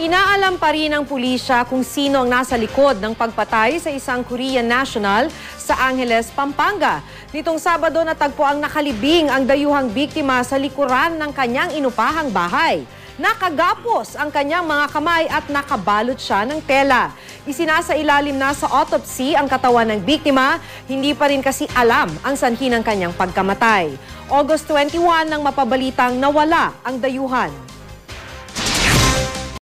Inaalam pa rin ng pulisya kung sino ang nasa likod ng pagpatay sa isang Korean national sa Angeles, Pampanga. Nitong Sabado natagpo ang nakalibing ang dayuhang biktima sa likuran ng kanyang inupahang bahay. Nakagapos ang kanyang mga kamay at nakabalot siya ng tela. Isinasa ilalim na sa autopsy ang katawan ng biktima, hindi pa rin kasi alam ang sanhi ng kanyang pagkamatay. August 21 nang mapabalitang nawala ang dayuhan.